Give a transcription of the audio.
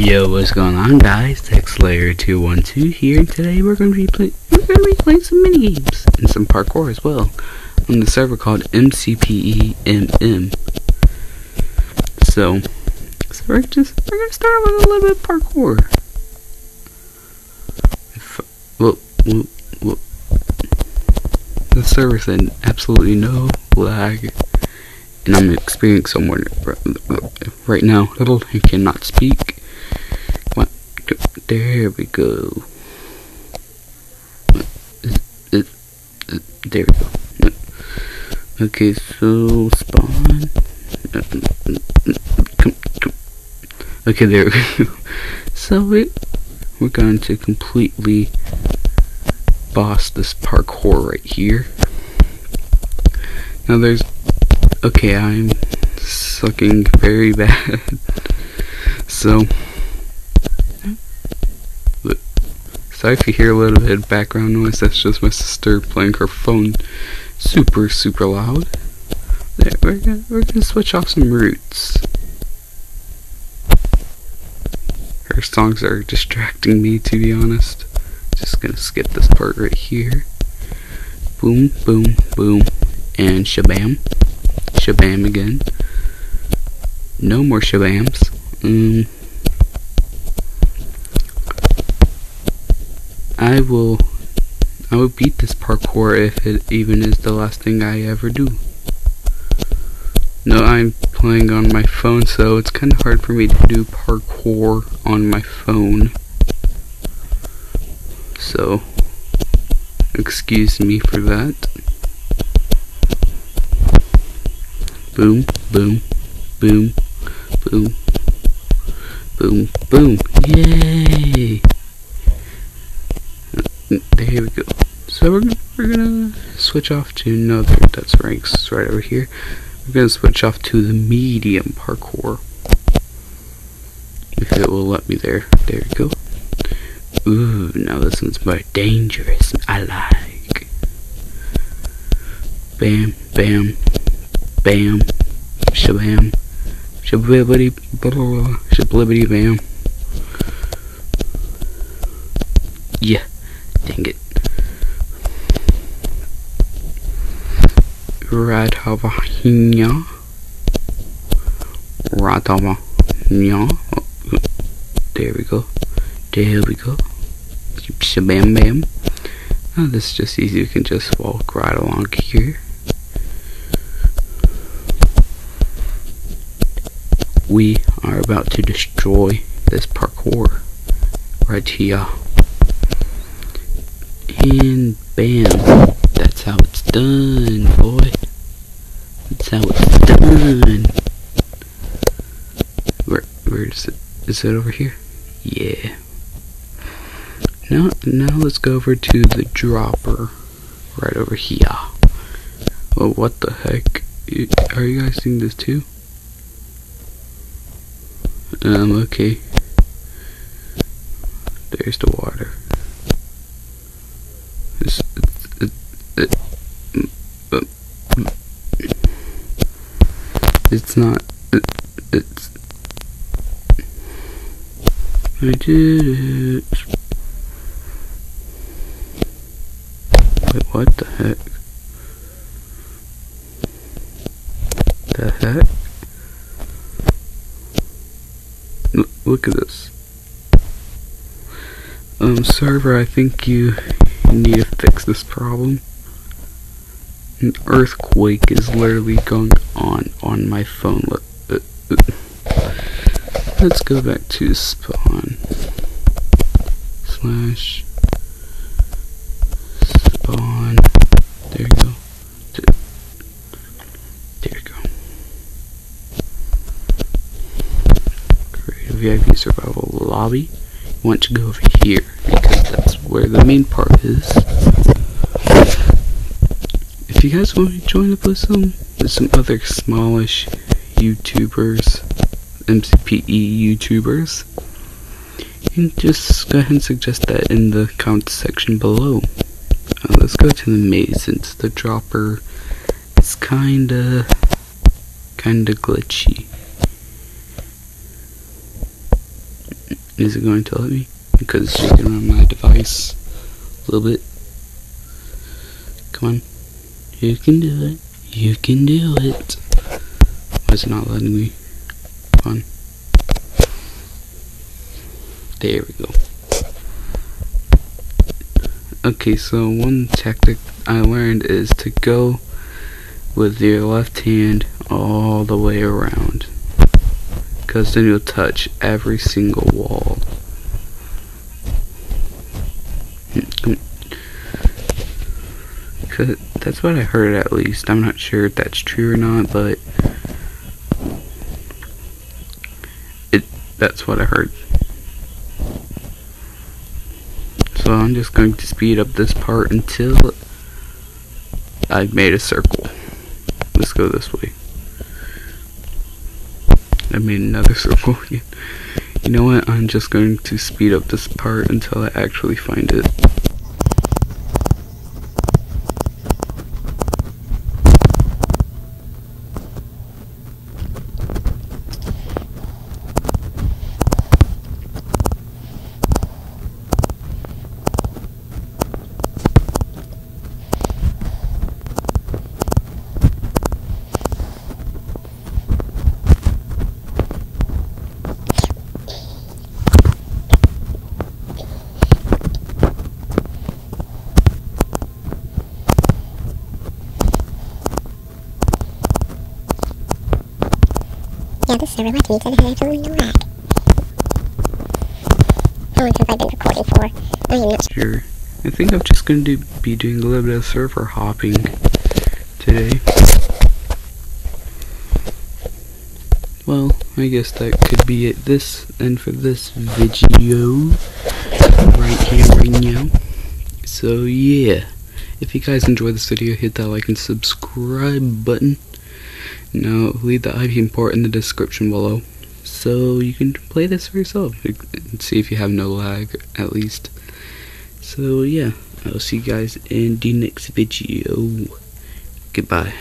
Yo, what's going on, guys? Xslayer212 here, and today we're going to be play we're going to be playing some mini games and some parkour as well on the server called MCPEMM. So, so we're just we're going to start with a little bit of parkour. If, well, well, well, the server said absolutely no lag, and I'm experiencing someone right now. Little I cannot speak. There we go. There we go. Okay, so spawn. Okay, there we go. So we we're going to completely boss this parkour right here. Now there's okay, I'm sucking very bad. so sorry if you hear a little bit of background noise, that's just my sister playing her phone super super loud. There, we're gonna we're gonna switch off some roots. Her songs are distracting me to be honest. Just gonna skip this part right here. Boom, boom, boom, and shabam. Shabam again. No more shabams. Um, I will I will beat this parkour if it even is the last thing I ever do. No, I'm playing on my phone, so it's kind of hard for me to do parkour on my phone. So, excuse me for that. Boom, boom, boom, boom, boom, boom. Yay! There we go. So we're, we're gonna switch off to another, that's ranks right over here. We're gonna switch off to the medium parkour. If it will let me there. There we go. Ooh, now this one's more dangerous. I like. Bam, bam, bam, shabam, shablibbity, shablibbity, bam. Yeah, dang it. Radhavahnya. Radhavahnya. Oh, there we go. There we go. Shabam bam. Oh, this is just easy. We can just walk right along here. We are about to destroy this parkour right here. And bam. That's how it's done, boy. That's how it's done. Where, where is it? Is it over here? Yeah. Now, now let's go over to the dropper, right over here. Oh, what the heck? Are you guys seeing this too? Um, okay. There's the water. It, it's not, it, it's, I did it. Wait, what the heck? The heck? L look at this. Um, server, I think you need to fix this problem. An earthquake is literally going on on my phone. Let, uh, uh. Let's go back to spawn. Slash spawn. There you go. There you go. Create a VIP survival lobby. You want to go over here where the main part is. If you guys want to join up with some with some other smallish YouTubers, MCPE YouTubers, and just go ahead and suggest that in the comment section below. Uh, let's go to the maze since the dropper is kinda kinda glitchy. Is it going to let me? Because you can run my device a little bit. Come on. You can do it. You can do it. Why is it not letting me? Come on. There we go. Okay, so one tactic I learned is to go with your left hand all the way around. Because then you'll touch every single wall. Cause that's what I heard at least. I'm not sure if that's true or not, but it that's what I heard. So I'm just going to speed up this part until I've made a circle. Let's go this way. I made another circle. You know what? I'm just going to speed up this part until I actually find it. Yeah, this server lets me because it has absolutely lag. How long have I been recording for? I am not sure. I think I'm just going to do, be doing a little bit of server hopping today. Well, I guess that could be it this and for this video right here right now. So yeah, if you guys enjoyed this video, hit that like and subscribe button. Now leave the IP port in the description below, so you can play this for yourself and see if you have no lag at least. So yeah, I'll see you guys in the next video. Goodbye.